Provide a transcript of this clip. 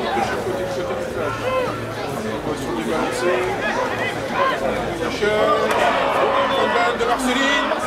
de chaque Marceline,